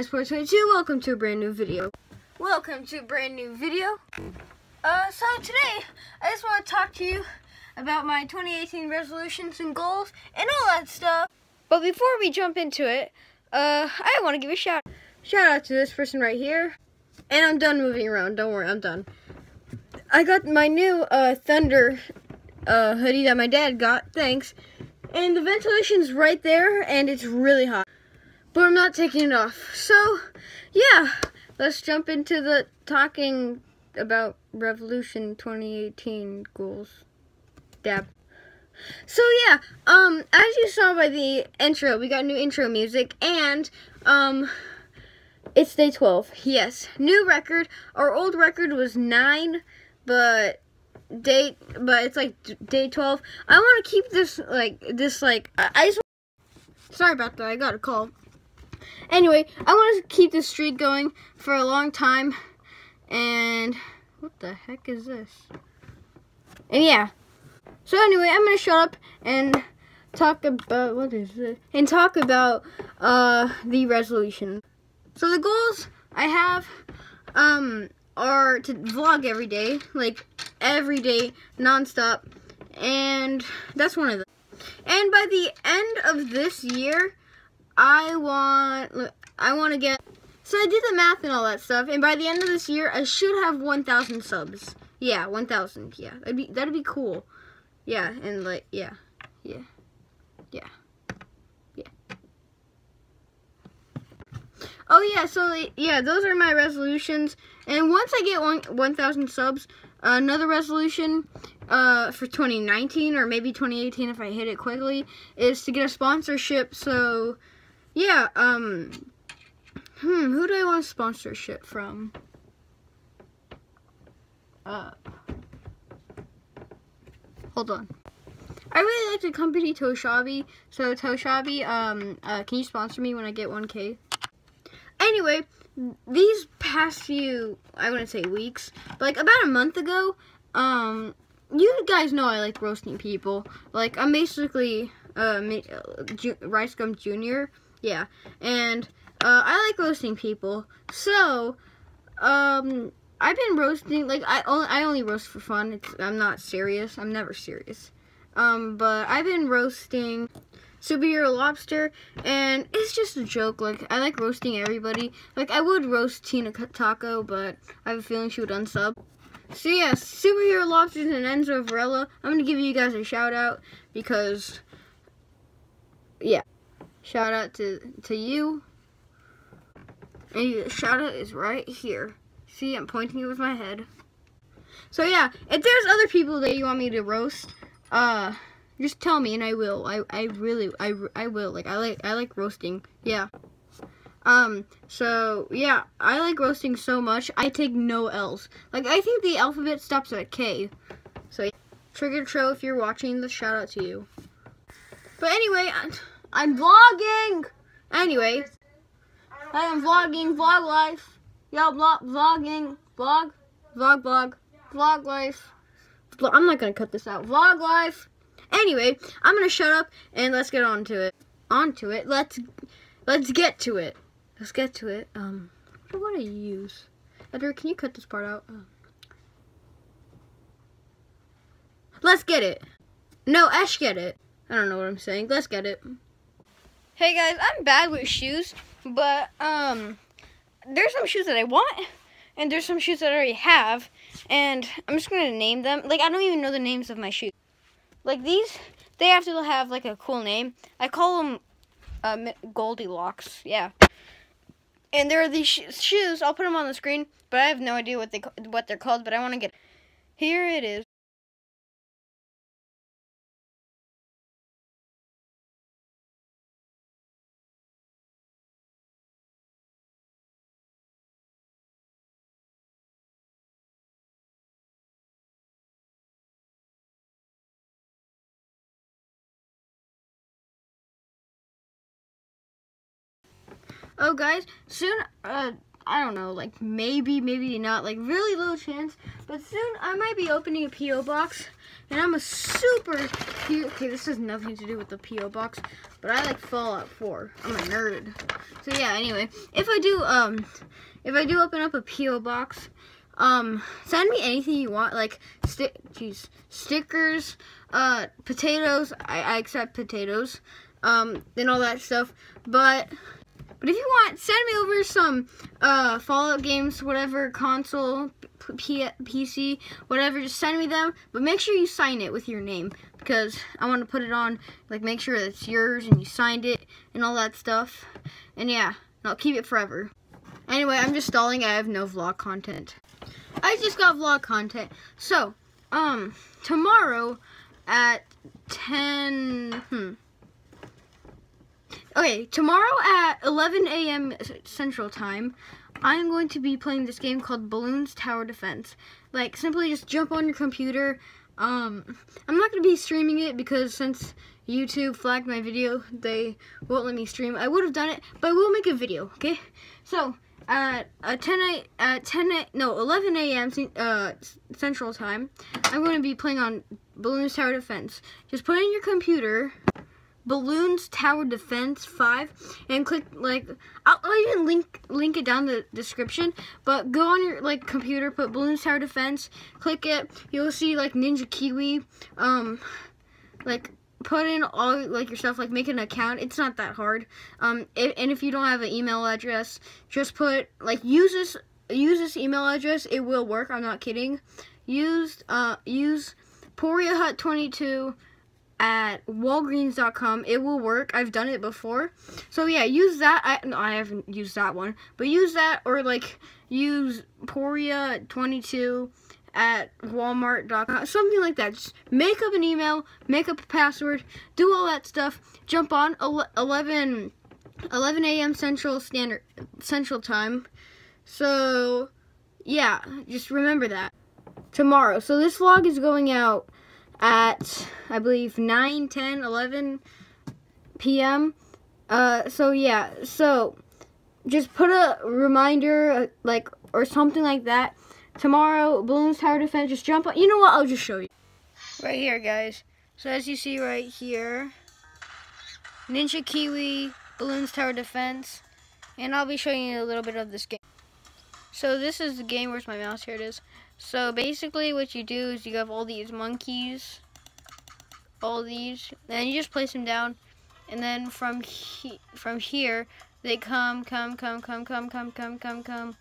Ryan Sports 22. Welcome to a brand new video. Welcome to a brand new video. Uh, so today, I just want to talk to you about my 2018 resolutions and goals and all that stuff. But before we jump into it, uh, I want to give a shout shout out to this person right here. And I'm done moving around. Don't worry, I'm done. I got my new uh, Thunder uh, hoodie that my dad got. Thanks. And the ventilation's right there, and it's really hot. But I'm not taking it off. So, yeah, let's jump into the talking about Revolution 2018 goals. Dab. So yeah, um, as you saw by the intro, we got new intro music, and um, it's day 12. Yes, new record. Our old record was nine, but day, but it's like day 12. I want to keep this like this like I, I just. Sorry about that. I got a call. Anyway, I want to keep this streak going for a long time, and what the heck is this? And yeah. So anyway, I'm gonna shut up and talk about what is it? And talk about uh the resolution. So the goals I have um are to vlog every day, like every day, nonstop, and that's one of them. And by the end of this year, I want I want to get so I did the math and all that stuff, and by the end of this year, I should have 1,000 subs. Yeah, 1,000. Yeah, that'd be that'd be cool. Yeah, and like yeah, yeah, yeah, yeah. Oh yeah, so yeah, those are my resolutions. And once I get one 1,000 subs, uh, another resolution uh, for 2019 or maybe 2018 if I hit it quickly is to get a sponsorship. So yeah, um, hmm, who do I want sponsorship from? Uh, hold on. I really like the company Toshabi. So Toshabi, um, uh, can you sponsor me when I get 1K? Anyway, these past few, I wouldn't say weeks, but like about a month ago, um, you guys know I like roasting people. Like, I'm basically, uh, Rice Gum Jr., yeah, and, uh, I like roasting people, so, um, I've been roasting, like, I only, I only roast for fun, it's, I'm not serious, I'm never serious, um, but I've been roasting superhero lobster and it's just a joke. Like i like roasting everybody. Like i would roast tina taco but i have a feeling she would unsub. So yeah superhero lobsters and enzo varela. I'm gonna give you guys a shout out because yeah shout out to to you and shout out is right here see i'm pointing it with my head so yeah if there's other people that you want me to roast uh just tell me and I will. I, I really, I, I will. Like, I like, I like roasting. Yeah. Um, so, yeah, I like roasting so much, I take no L's. Like, I think the alphabet stops at K. So. Trigger Tro, if you're watching, the shout out to you. But anyway, I'm vlogging! Anyway, I am vlogging, vlog life. Yeah, vlog, vlogging, vlog, vlog, vlog, vlog life. I'm not gonna cut this out. Vlog life. Anyway, I'm gonna shut up and let's get on to it. On to it. Let's let's get to it. Let's get to it. Um, what do I use? Edward, can you cut this part out? Uh, let's get it. No, Ash, get it. I don't know what I'm saying. Let's get it. Hey guys, I'm bad with shoes, but um, there's some shoes that I want, and there's some shoes that I already have, and I'm just gonna name them. Like I don't even know the names of my shoes. Like these, they have to have like a cool name. I call them uh, Goldilocks. Yeah. And there are these sh shoes. I'll put them on the screen, but I have no idea what they what they're called. But I want to get. Here it is. Oh, guys, soon, uh, I don't know, like maybe, maybe not, like really low chance. But soon I might be opening a P.O. box. And I'm a super, okay, this has nothing to do with the P.O. box, but I like Fallout 4. I'm a nerd. So yeah, anyway, if I do, um, if I do open up a P.O. box, um, send me anything you want, like, stick, geez, stickers, uh, potatoes, I, I accept potatoes, um, and all that stuff, but but if you want, send me over some uh, Fallout games, whatever, console, P PC, whatever, just send me them. But make sure you sign it with your name because I want to put it on, like make sure it's yours and you signed it and all that stuff. And yeah, I'll keep it forever. Anyway, I'm just stalling. I have no vlog content. I just got vlog content. So, um, tomorrow at 10, hmm, Okay, tomorrow at 11 a.m. Central Time, I'm going to be playing this game called Balloons Tower Defense. Like, simply just jump on your computer. Um, I'm not going to be streaming it because since YouTube flagged my video, they won't let me stream. I would have done it, but I will make a video, okay? So, at uh, 10 a, at 10 a, no 11 a.m. Uh, Central Time, I'm going to be playing on Balloons Tower Defense. Just put in your computer Bloons Tower Defense 5 and click like I'll, I'll, even link link it down the description but go on your like computer put Bloons Tower Defense click it you'll see like Ninja Kiwi um like put in all like your stuff like make an account it's not that hard um if, and if you don't have an email address just put like use this use this email address it will work I'm not kidding use uh use Pouria Hut 22 at walgreens.com. It will work. I've done it before. So yeah, use that. I, no, I haven't used that one. But use that or like use Pouria22 at walmart.com. Something like that. Just make up an email, make up a password, do all that stuff. Jump on 11 11 a.m. Central Standard Central Time. So, yeah, just remember that. Tomorrow. So this vlog is going out at, I believe, 9, 10, 11 p.m. Uh, so, yeah, so just put a reminder, uh, like, or something like that. Tomorrow, Balloons Tower Defense, just jump on. You know what? I'll just show you. Right here, guys. So, as you see right here, Ninja Kiwi, Balloons Tower Defense, and I'll be showing you a little bit of this game. So, this is the game. Where's my mouse? Here it is. So basically what you do is you have all these monkeys, all these, And you just place them down, and then from he from here they come, come, come, come, come, come, come, come, come.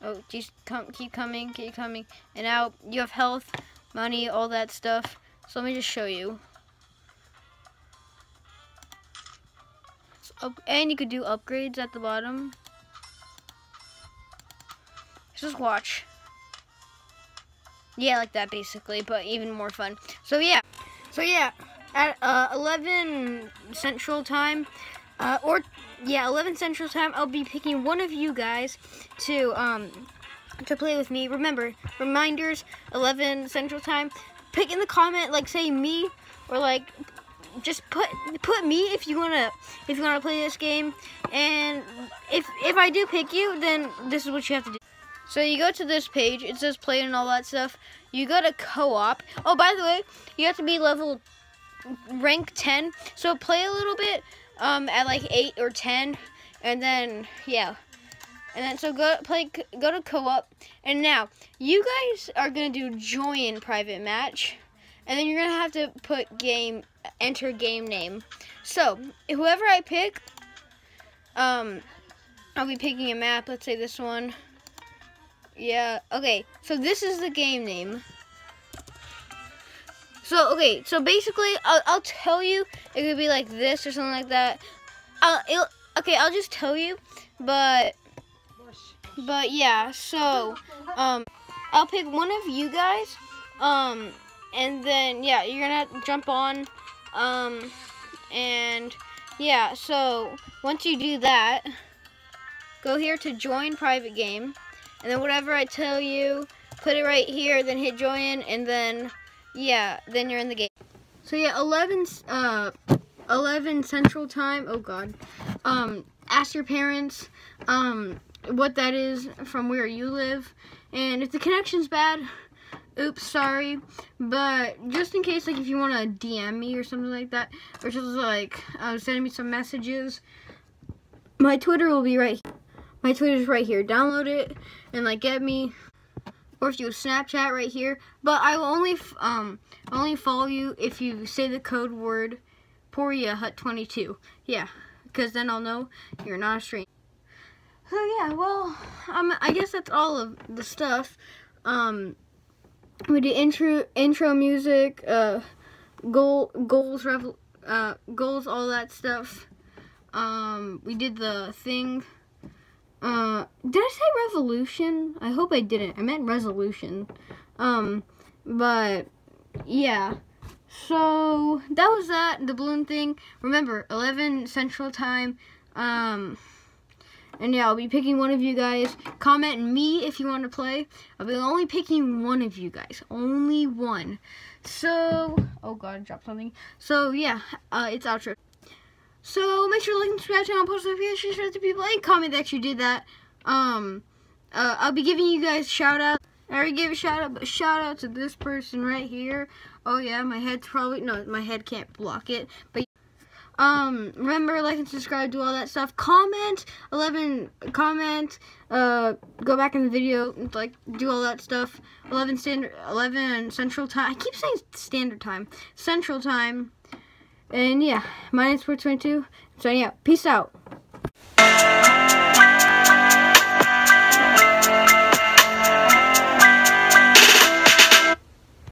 Oh, just come, keep coming, keep coming, and now you have health, money, all that stuff. So let me just show you. So, and you could do upgrades at the bottom. Just watch. Yeah, like that basically, but even more fun. So yeah, so yeah, at uh, 11 Central Time, uh, or yeah, 11 Central Time, I'll be picking one of you guys to um to play with me. Remember, reminders 11 Central Time. Pick in the comment like say me or like just put put me if you wanna if you wanna play this game. And if if I do pick you, then this is what you have to do. So you go to this page, it says play and all that stuff. You go to co-op. Oh, by the way, you have to be level rank 10. So play a little bit um, at like 8 or 10. And then, yeah. And then, so go play, go to co-op. And now, you guys are going to do join private match. And then you're going to have to put game, enter game name. So, whoever I pick, um, I'll be picking a map. Let's say this one. Yeah, okay. So this is the game name. So, okay, so basically, I'll, I'll tell you, it could be like this or something like that. I'll, okay, I'll just tell you, but, but yeah, so, um, I'll pick one of you guys, um, and then, yeah, you're gonna jump on, um, and, yeah, so, once you do that, go here to join private game, and then whatever I tell you, put it right here, then hit join, and then, yeah, then you're in the game. So yeah, 11, uh, 11 Central Time, oh god, um, ask your parents, um, what that is from where you live. And if the connection's bad, oops, sorry. But just in case, like, if you want to DM me or something like that, or just, like, uh, send me some messages, my Twitter will be right My Twitter's right here. Download it and, like, get me. Or if you Snapchat right here. But I will only, um, only follow you if you say the code word Pouria Hut 22. Yeah, because then I'll know you're not a stranger. So yeah, well, um, I guess that's all of the stuff. Um, we did intro, intro music, uh, goal, goals, revel, uh, goals, all that stuff. Um, we did the thing. Uh, did I say revolution? I hope I didn't. I meant resolution. Um, but yeah. So that was that, the balloon thing. Remember, 11 Central Time. Um, and yeah, I'll be picking one of you guys. Comment me if you want to play. I'll be only picking one of you guys. Only one. So, oh god, I dropped something. So yeah, uh, it's outro. So make sure to like and subscribe channel, post notifications, share to people, and comment that you did that. Um, uh, I'll be giving you guys shout out. I already gave a shout out, but shout out to this person right here. Oh yeah, my head's probably, no, my head can't block it. But, um, remember, like and subscribe, do all that stuff. Comment, 11, comment, uh, go back in the video, like, do all that stuff. 11 standard, 11 central time. I keep saying standard time. Central time. And yeah, my name's Sports22. So yeah, peace out.